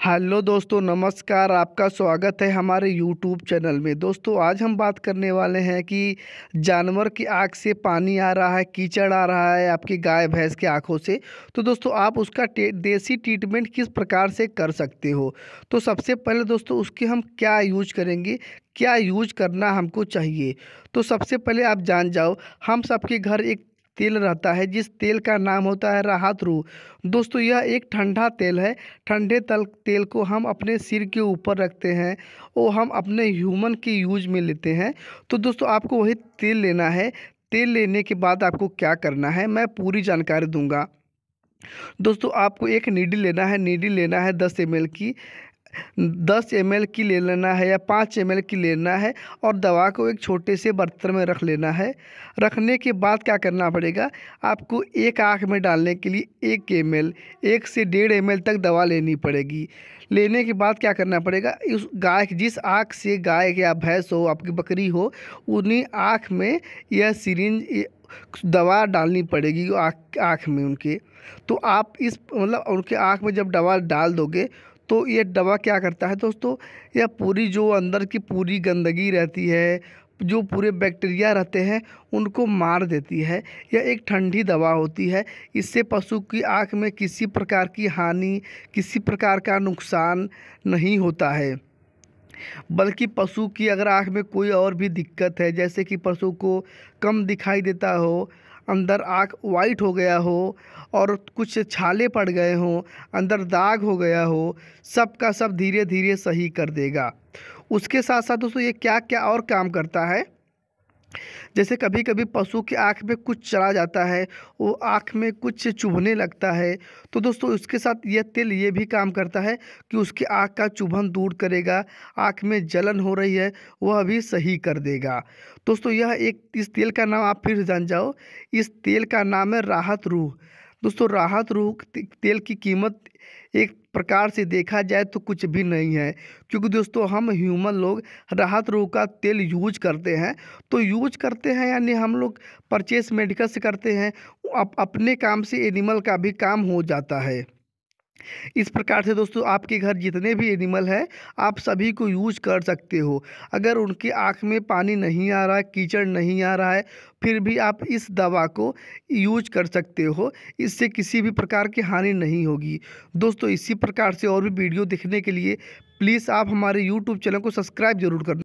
Hello दोस्तों, नमस्कार, आपका स्वागत है हमारे यूट्यूब चैनल में। दोस्तों, आज हम बात करने वाले हैं कि जानवर की आँख से पानी आ रहा है, कीचड़ आ रहा है, आपकी गाय, भैंस की आँखों से। तो दोस्तों, आप उसका देसी ट्रीटमेंट किस प्रकार से कर सकते हो? तो सबसे पहले दोस्तों, उसके हम क्या यूज़ करेंगे? क्या यूज़ करना हमको चाहिए? तो सबसे पहले आप जान जाओ, हम सबके घर एक तेल रहता है, जिस तेल का नाम होता है राहत रूह दोस्तों, यह एक ठंडा तेल है। ठंडे तल, तेल को हम अपने सिर के ऊपर रखते हैं और हम अपने ह्यूमन के यूज़ में लेते हैं। तो दोस्तों, आपको वही तेल लेना है। तेल लेने के बाद आपको क्या करना है, मैं पूरी जानकारी दूँगा। दोस्तों, आपको एक नीडी लेना है। नीडी लेना है दस एम की। दस एमएल की ले लेना है या पाँच एम की लेना है और दवा को एक छोटे से बर्तन में रख लेना है। रखने के बाद क्या करना पड़ेगा? आपको एक आँख में डालने के लिए एक एम एल, एक से डेढ़ एमएल तक दवा लेनी पड़ेगी। लेने के बाद क्या करना पड़ेगा? उस गाय जिस आँख से गाय या भैंस हो, आपकी बकरी हो, उन्हीं आँख में यह सिरिंज दवा डालनी पड़ेगी आँख आँख में उनके। तो आप इस मतलब उनके आँख में जब दवा डाल दोगे तो ये दवा क्या करता है दोस्तों? यह पूरी जो अंदर की पूरी गंदगी रहती है, जो पूरे बैक्टीरिया रहते हैं, उनको मार देती है। यह एक ठंडी दवा होती है। इससे पशु की आँख में किसी प्रकार की हानि, किसी प्रकार का नुकसान नहीं होता है। बल्कि पशु की अगर आँख में कोई और भी दिक्कत है, जैसे कि पशु को कम दिखाई देता हो अंदर आँख वाइट हो गया हो और कुछ छाले पड़ गए हों, अंदर दाग हो गया हो, सब का सब धीरे धीरे सही कर देगा। उसके साथ साथ दोस्तों ये क्या क्या और काम करता है? जैसे कभी कभी पशु की आँख में कुछ चला जाता है, वो आँख में कुछ चुभने लगता है। तो दोस्तों, उसके साथ यह तेल ये भी काम करता है कि उसकी आँख का चुभन दूर करेगा, आँख में जलन हो रही है, वह भी सही कर देगा। दोस्तों, यह एक इस तेल का नाम आप फिर जान जाओ। इस तेल का नाम है राहत रूह। दोस्तों, राहत रूह तेल की कीमत एक प्रकार से देखा जाए तो कुछ भी नहीं है। क्योंकि दोस्तों हम ह्यूमन लोग राहत रूह का तेल यूज़ करते हैं। तो यूज़ करते हैं यानी हम लोग परचेस मेडिकल से करते हैं। अप, अपने काम से एनिमल का भी काम हो जाता है। इस प्रकार से दोस्तों, आपके घर जितने भी एनिमल हैं, आप सभी को यूज़ कर सकते हो। अगर उनकी आँख में पानी नहीं आ रहा है, कीचड़ नहीं आ रहा है, फिर भी आप इस दवा को यूज़ कर सकते हो। इससे किसी भी प्रकार की हानि नहीं होगी। दोस्तों, इसी प्रकार से और भी वीडियो देखने के लिए प्लीज़ आप हमारे यूट्यूब चैनल को सब्सक्राइब ज़रूर करना।